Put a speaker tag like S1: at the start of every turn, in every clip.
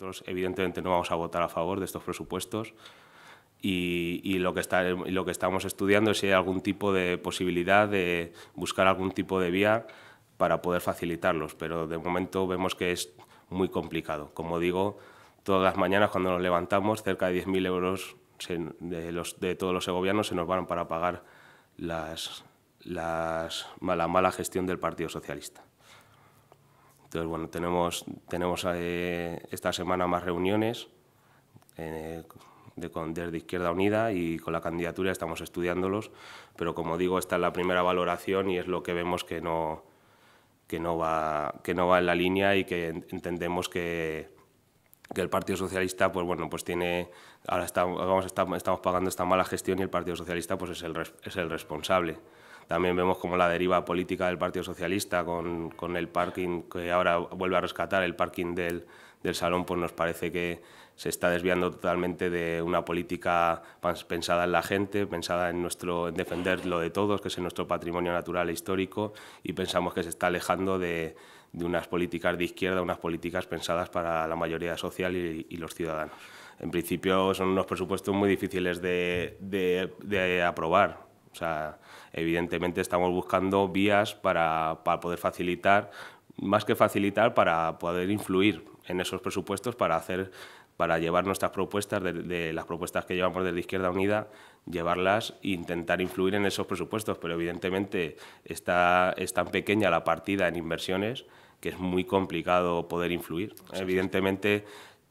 S1: Nosotros, evidentemente, no vamos a votar a favor de estos presupuestos y, lo, que está, lo que estamos estudiando es si hay algún tipo de posibilidad de buscar algún tipo de vía para poder facilitarlos, pero de momento vemos que es muy complicado. Como digo, todas las mañanas cuando nos levantamos, cerca de 10.000 euros de, todos los segovianos se nos van para pagar la mala gestión del Partido Socialista. Entonces, bueno, tenemos, tenemos eh, esta semana más reuniones eh, de, con, desde Izquierda Unida y con la candidatura estamos estudiándolos, pero como digo, esta es la primera valoración y es lo que vemos que no, que no, va, que no va en la línea y que entendemos que, que el Partido Socialista, pues bueno, pues tiene, ahora estamos, estamos pagando esta mala gestión y el Partido Socialista pues es el, es el responsable. También vemos como la deriva política del Partido Socialista con, el parking, que ahora vuelve a rescatar el parking del, del salón, pues nos parece que se está desviando totalmente de una política pensada en la gente, pensada en, nuestro, en defender lo de todos, que es nuestro patrimonio natural e histórico, y pensamos que se está alejando de, unas políticas de izquierda, unas políticas pensadas para la mayoría social y, los ciudadanos. En principio son unos presupuestos muy difíciles de, de aprobar, o sea, evidentemente estamos buscando vías para, para, poder facilitar, más que facilitar, para poder influir en esos presupuestos para hacer para llevar nuestras propuestas, de, de, las propuestas que llevamos desde Izquierda Unida, llevarlas e intentar influir en esos presupuestos, pero evidentemente está, es tan pequeña la partida en inversiones que es muy complicado poder influir. Evidentemente,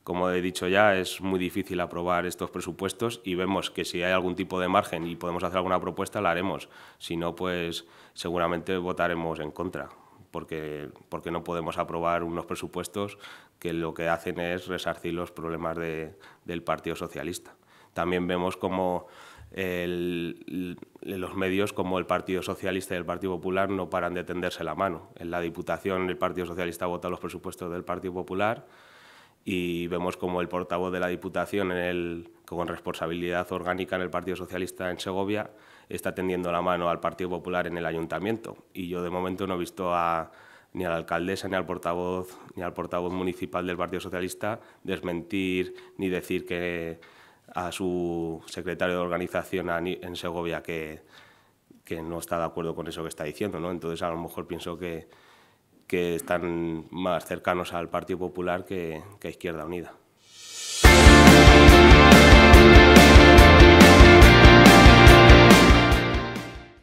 S1: como he dicho ya, es muy difícil aprobar estos presupuestos y vemos que si hay algún tipo de margen y podemos hacer alguna propuesta, la haremos. Si no, pues seguramente votaremos en contra, porque, porque no podemos aprobar unos presupuestos que lo que hacen es resarcir los problemas de, del Partido Socialista. También vemos como el, los medios como el Partido Socialista y el Partido Popular no paran de tenderse la mano. En la Diputación el Partido Socialista vota los presupuestos del Partido Popular y vemos como el portavoz de la Diputación, en el, con responsabilidad orgánica en el Partido Socialista en Segovia, está tendiendo la mano al Partido Popular en el Ayuntamiento. Y yo de momento no he visto a, ni a la alcaldesa, ni al portavoz, ni al portavoz municipal del Partido Socialista desmentir ni decir que a su secretario de organización en Segovia que, que no está de acuerdo con eso que está diciendo. ¿no? Entonces a lo mejor pienso que que están más cercanos al Partido Popular que, a Izquierda Unida.